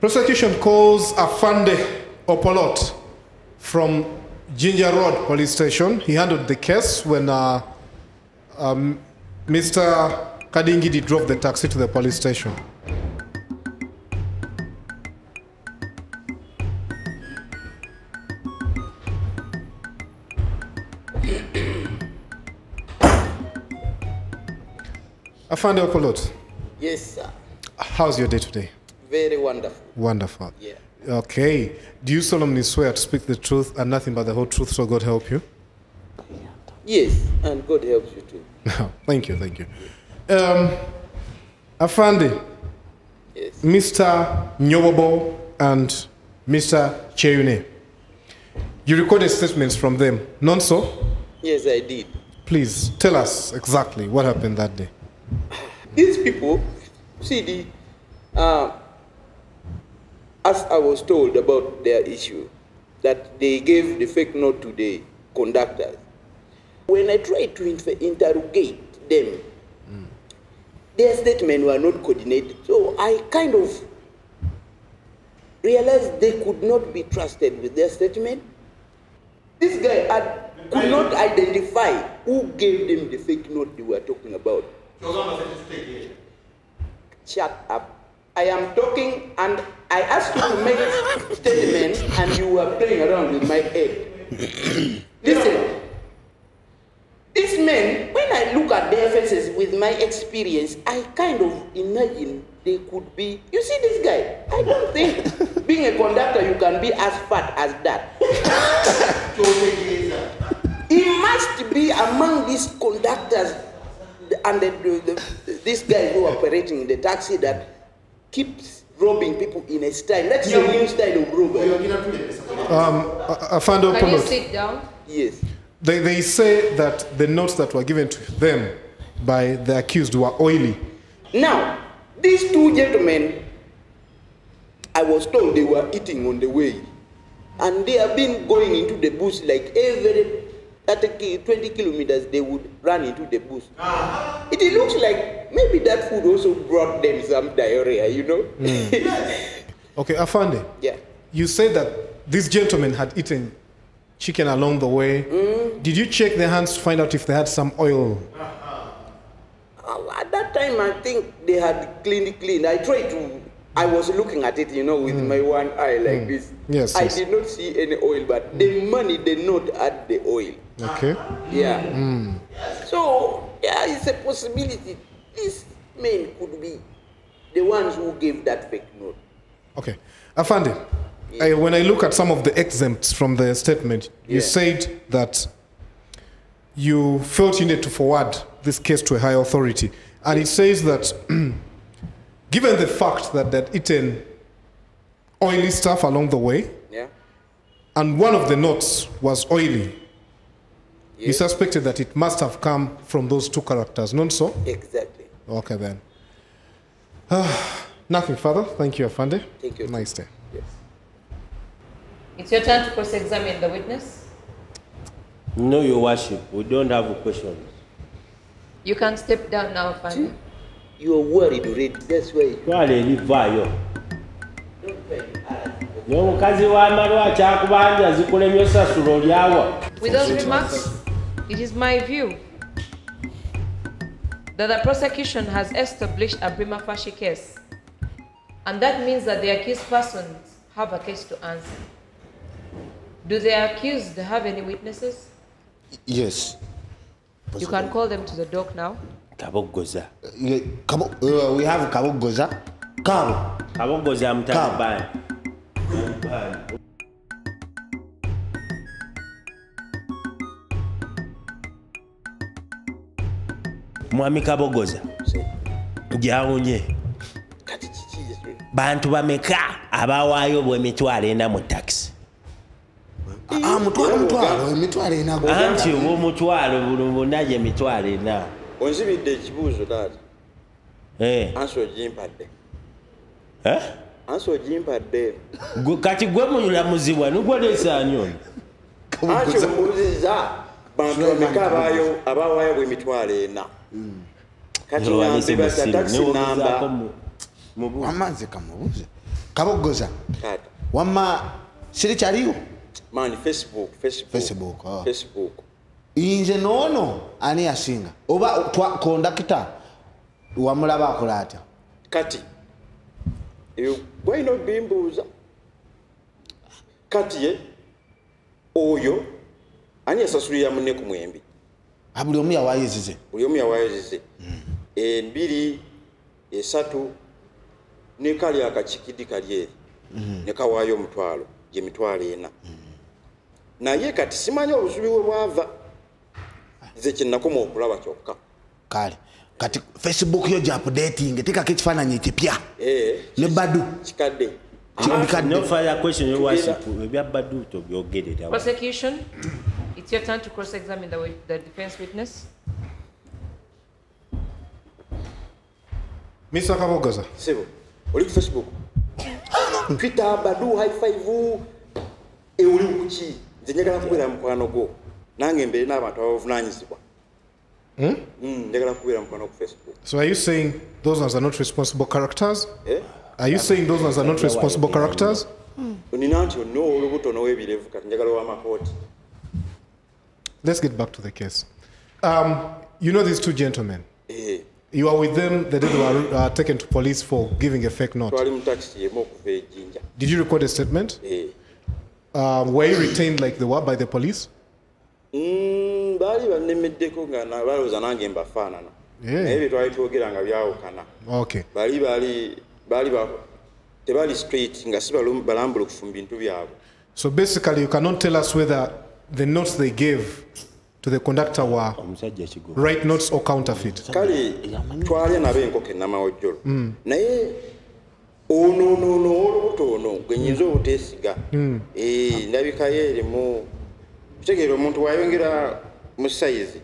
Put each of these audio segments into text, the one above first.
Prosecution calls Afande Opolot from Jinja Road Police Station. He handled the case when uh, um, Mr. Kadingidi drove the taxi to the police station. Afande Opolot, Yes, sir. how's your day today? Very wonderful. Wonderful. Yeah. Okay. Do you solemnly swear to speak the truth and nothing but the whole truth, so God help you? Yes, and God helps you too. thank you, thank you. Um, Afande, Yes. Mr. Nyobobo and Mr. Kyeune, you recorded statements from them, non so? Yes, I did. Please tell us exactly what happened that day. These people, see the, uh, as I was told about their issue, that they gave the fake note to the conductors. When I tried to inter- interrogate them, their statements were not coordinated. So I kind of realized they could not be trusted with their statement. This guy had, could not identify who gave them the fake note they were talking about. Shut up. I am talking and I asked you to make statements and you were playing around with my head. Listen. These men, when I look at their faces with my experience, I kind of imagine they could be. You see this guy? I don't think being a conductor you can be as fat as that. he must be among these conductors and the, the, the, this guy who operating in the taxi that keeps robbing people in a style. That's a new style of robbery. Um, A- Afande Can you sit down? Yes. they, they say that the notes that were given to them by the accused were oily. Now, these two gentlemen, I was told they were eating on the way. And they have been going into the bush like every 30, 20 kilometers, they would run into the bush. It looks like maybe that food also brought them some diarrhea, you know? Hmm. Okay, Afande, yeah. you said that these gentlemen had eaten chicken along the way. Hmm. Did you check their hands to find out if they had some oil? Uh, At that time, I think they had cleaned clean. I tried to. I was looking at it, you know, with hmm. my one eye like this. Yes, I yes. did not see any oil, but the money, did not add the oil. Okay. Yeah. So, yeah, it's a possibility. These men could be the ones who gave that fake note. Okay. Afande, I, when I look at some of the exempts from the statement, you Yeah. said that you felt you needed to forward this case to a higher authority. And it says that given the fact that they'd eaten oily stuff along the way, Yeah. and one of the notes was oily, you suspected that it must have come from those two characters, not so? Exactly. Okay, then. Nothing further. Thank you, Afande. Thank you. Nice day. Yes. It's your turn to cross-examine the witness. No, Your Worship, we don't have questions. You can step down now, Fanny. You are worried already. That's why. twala erivaayo n'omukazi w'amalwa akyakubanja zikulemye osasula olyawa With those remarks, it is my view that the prosecution has established a prima facie case, and that means that the accused persons have a case to answer. Do the accused have any witnesses? Yes. You can call them to the dock now. kabogoza Yeah, Kabo, uh, we have Kabogoza. Kabo. kabogoza Come. mutabani omwami kabogoza. Gyawonye bantu bameka? Abawaayo obwemitwalo ena mu takisi anti oba omutwalo bulunbunnaje emitwalo ena. Onzibidde ekibuuzo taata. Eh. Ansi ogimpadde. Eh? Ansi ogimpadde. Kati gwe mulamuzi bwanu gwe nesaanyi ono? Anti omubuziza bantu bameka abawaayo bwe emitwalo ena. Kati nambi basa taxi namba. wamanze kamubuuze kabogoza wamma sirikyaliwo mani facebook facebook. Ah. Facebook nze noono ani yasinga oba kondakita wamulaba akola atya? Kati gwalina obimbuuza kati ye oyo ani yasasulira munne ku mwembi. Ah, buli omu yawayizize buli omu yawayozize ebiri esatu ne kali akakikidi kali eri. Ne kawaayo omutwalo gye mitwalo ena. Naye kati simanyi obusubi we bwava nze kyenakoma okulaba kyokka. Kale. Kati facebook yo gyapdating tekako ekifaananyi ekipya Eh, ne badu kikadde. Bikadde. no further question your worship ebya badu tobyogerera Prosecution, it's your turn to cross-examine the, the defense witness. Mr. Kabogoza, sebo oli ku facebook twitter badu high five e uli kuki nze njagala kubeera mukwano gwo nange embeere n'abantu Hmm, Mm, njagala kubeera mukwano ku facebook so are you saying those ones are not responsible characters? Eh? Are you saying those ones are not responsible characters? onina nti onna olubuto n'owebirevu kati njagala ow'amakooti Let's get back to the case. Um, you know these two gentlemen. Eh, You are with them the day they were uh, taken to police for giving a fake note. twali mu takisi yemu okuva ejjinja Did you record a statement? Eh. Um, were you retained like they were by the police? Mm, baali bannemeddeko nga balowooza nange mbafaanana Yeah. naye bye twali twogera nga byawukana Okay. bali bali bali tebali straight nga si balambulukufu mu bintu byabwe So basically, you cannot tell us whether the notes they gave to the conductor were omusajja right notes or counterfeit. kale twalya nabo enkoko enamawojjolo naye ono ono ono olubuto ono gwe nyinza obuteesiga Eh, ndabikayo erimu. Kitegeera omuntu wayongera mu sayizi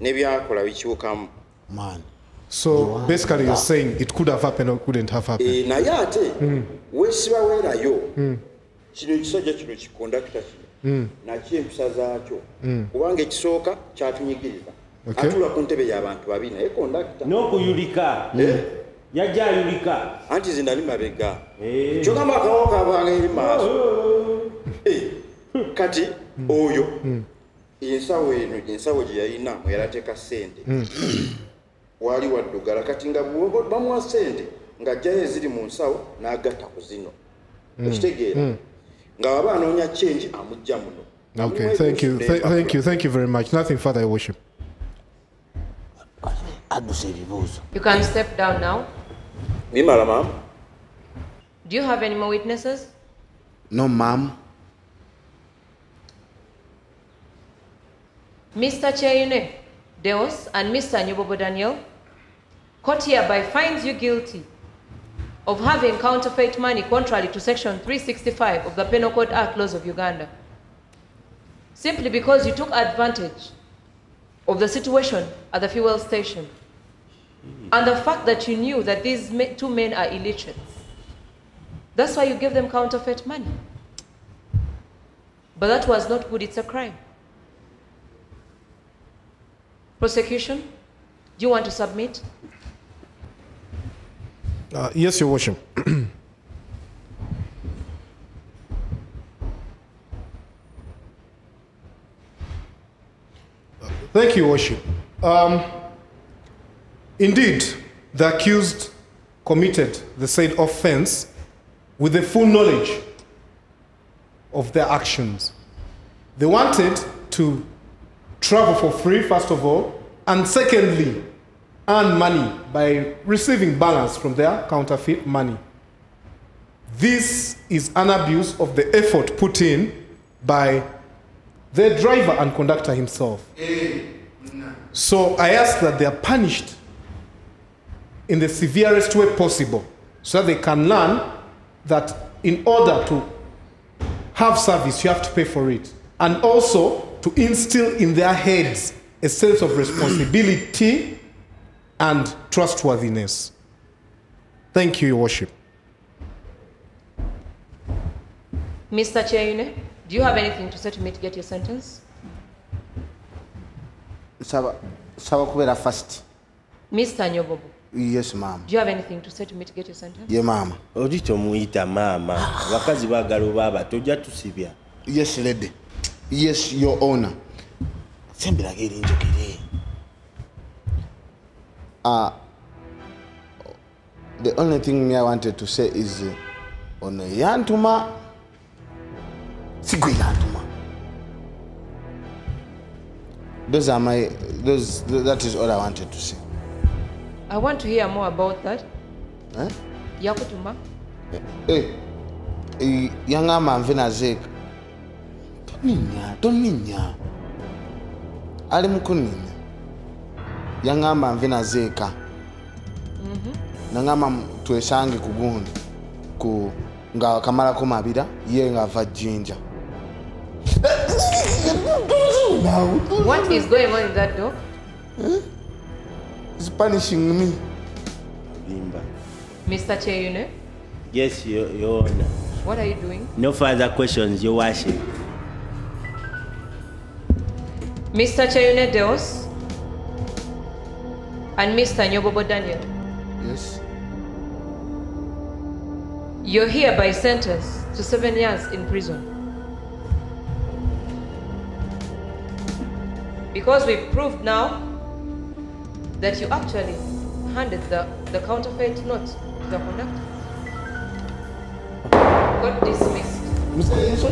nebyakola bikyukamu man. So basically, you're saying it could have happened or couldn't have happened. Eh, naye ate weesiba weerayo. Kino ekisajja kino kikondakita kino nakyo empisa zaakyo. Kubanga ekisooka kyatunyigiriza. Okay. atuula ku ntebe y'abantu babiri naye kondakita n'okuyulika. Yajja ayulika. Anti ze nali mabega. Eh. kyogamba akawo kabanga eri maaso. Eh, kati oyo ensawo eno ensawo gye yalina mwe yalateeka ssente. Waali waddugala kati nga bamuwa ssente ng'ajjayo eziri mu nsawo n'agatta ku zino. Okitegeera nga anoonya change amujja muno Okay, thank you. Th- thank you. Thank you very much. Nothing further, Your Worship. adduse ebibuuzo You can step down now. bimala mam Do you have any more witnesses? no mam Mr. Cheyune Deos and Mr. Nyobobo Daniel, court hereby finds you guilty of having counterfeit money contrary to Section 365 of the Penal Code Act laws of Uganda, simply because you took advantage of the situation at the fuel station and the fact that you knew that these two men are illiterates. That's why you gave them counterfeit money. But that was not good, it's a crime. Prosecution, do you want to submit? Uh, yes, Your Worship. Thank you, Worship. Um, indeed, the accused committed the said offense with the full knowledge of their actions. They wanted to travel for free, first of all, and secondly, earn money by receiving balance from their counterfeit money. This is an abuse of the effort put in by the driver and conductor himself. So I ask that they are punished in the severest way possible so that they can learn that in order to have service, you have to pay for it. And also to instill in their heads a sense of responsibility and trustworthiness. Thank you, Your Worship. Mr. Cheyune, do you have anything to say to mitigate your sentence? saba fast Mr. Nyobobo, yes ma'am. Do you have anything to say to mitigate your sentence? ye maama oli tomuyita mama. abakazi baagala baba aba tojja tusibya yes lady yes your owner semberaga giri njogere uh, the only thing me i wanted to say is uh, ono yantuma sigwe yantuma those are my those that is all i wanted to say I want to hear more about that. eh? Yakutuma. Eh, eh, yangamba nve nazeeka toninya toninya ali mukuninya yangamba nve nazeeka nangamba mu- twesange ku gundi ku nga kamalako mabira ye ngava jinja What is going on in that door? It's punishing me Bimba. Mr. Cheyune, yes Your, your honor what are you doing? no further questions your worship Mr. Cheyune Deos and Mr. Nyobobo Daniel, yes you're here by sentence to seven years in prison. Because we've proved now that you actually handed the, the counterfeit note to the conductor. Got dismissed. Mr. Yesu,